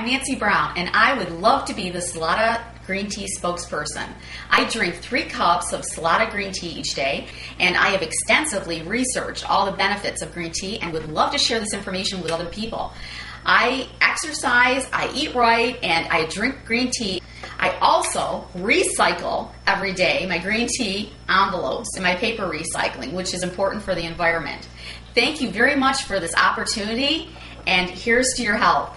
I'm Nancy Brown, and I would love to be the Salada green tea spokesperson. I drink three cups of Salada green tea each day, and I have extensively researched all the benefits of green tea and would love to share this information with other people. I exercise, I eat right, and I drink green tea. I also recycle every day my green tea envelopes and my paper recycling, which is important for the environment. Thank you very much for this opportunity, and here's to your health.